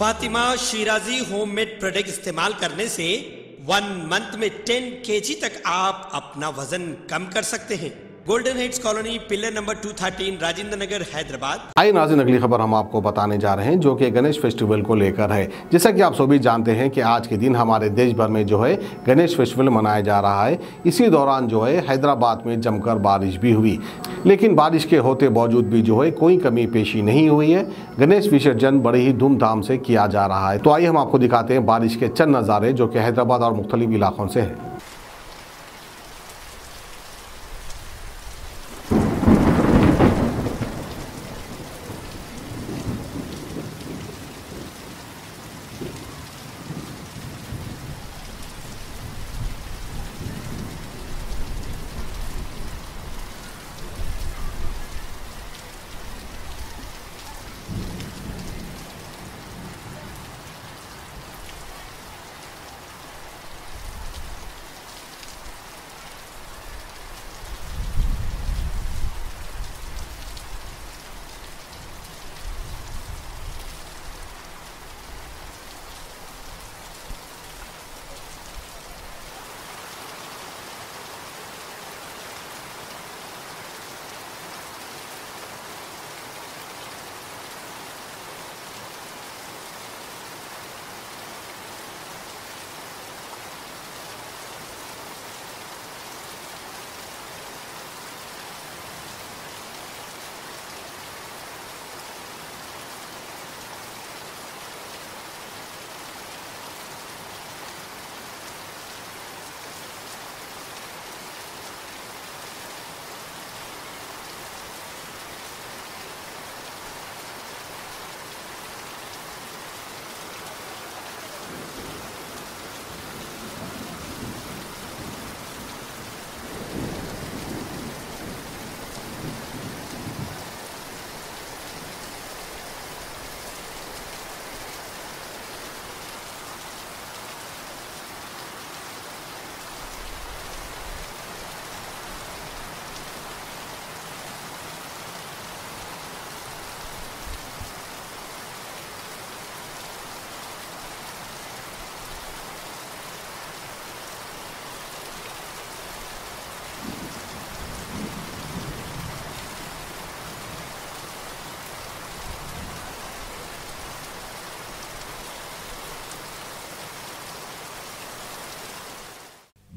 Fatima Shirazi homemade product इस्तेमाल करने से वन मंथ में टेन केजी तक आप अपना वज़न कम कर सकते हैं। Golden Heights colony pillar number 213 Rajendra Nagar Hyderabad आइए नाजिन, अगली खबर हम आपको बताने जा रहे हैं, जो कि गणेश फेस्टिवल को लेकर है। जैसा कि आप सभी जानते हैं कि आज के दिन हमारे देश भर में जो है गणेश फेस्टिवल मनाया जा रहा है। इसी दौरान जो है हैदराबाद में जमकर बारिश भी हुई। लेकिन बारिश के होते बावजूद भी जो है कोई कमी पेशी नहीं हुई है। गणेश विसर्जन बड़े ही धूमधाम से किया जा रहा है। तो आइए हम आपको दिखाते हैं बारिश के चंद नज़ारे, जो कि हैदराबाद और मुख्तलिफ़ इलाकों से हैं।